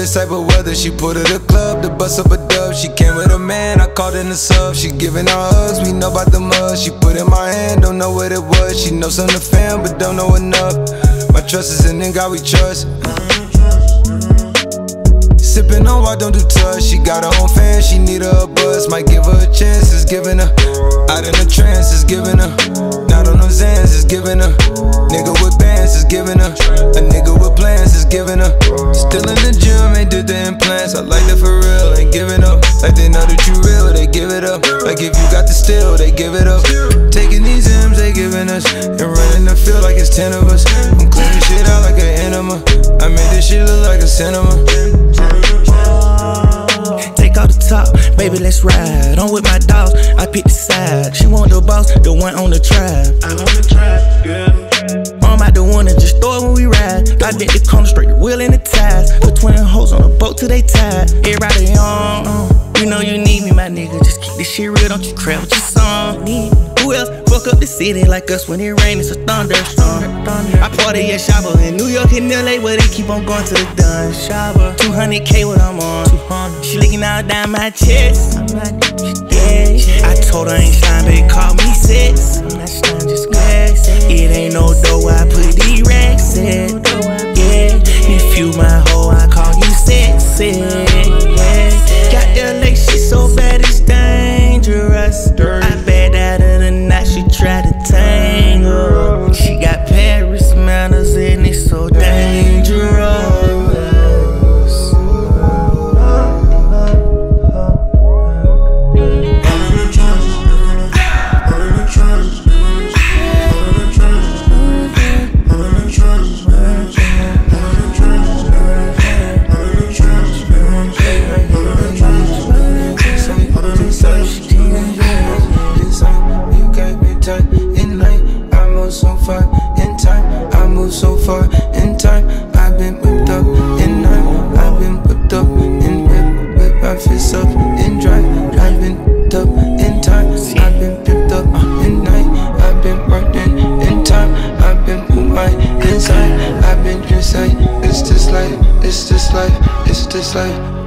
this type of weather. She put her the club to bust up a dub. She came with a man, I called in the sub. She giving her hugs, we know about the mud. She put in my hand, don't know what it was. She knows some the fam, but don't know enough. My trust is in God we trust. Sipping on Wock don't do touch. She got her own fans, she need her a buzz. Might give her a chance, it's giving her. Out in the trance, it's giving her. Not on those ends, it's giving her. Like they know that you real, they give it up. Like if you got the steel, they give it up. Taking these M's, they giving us. And running the field like it's 10 of us. I'm cleaning shit out like an enema. I made this shit look like a cinema. Take off the top, baby, let's ride. I'm with my dogs, I pick the side. She want the boss, the one on the trap. I'm on the track, yeah. I'm out the one and just throw it when we ride. I did the corner straight, the wheel in the ties. Put twin hoes on the boat till they tied. Everybody on, you know you need me, my nigga. Just keep this shit real, don't you crap with your song. Who else fuck up the city like us when it rain? It's a thunderstorm. I party at Shabba in New York and LA where they keep on going to the dun. Shabba, 200k what I'm on. She licking out down my chest. Yeah, I told her I ain't shine, but call me six. It ain't no dough, I put these racks in. Fists up in drive. I've been up in time. I've been picked up in night. I've been working in time. I've been with my inside. I've been like, it's this life, it's this life, it's this life.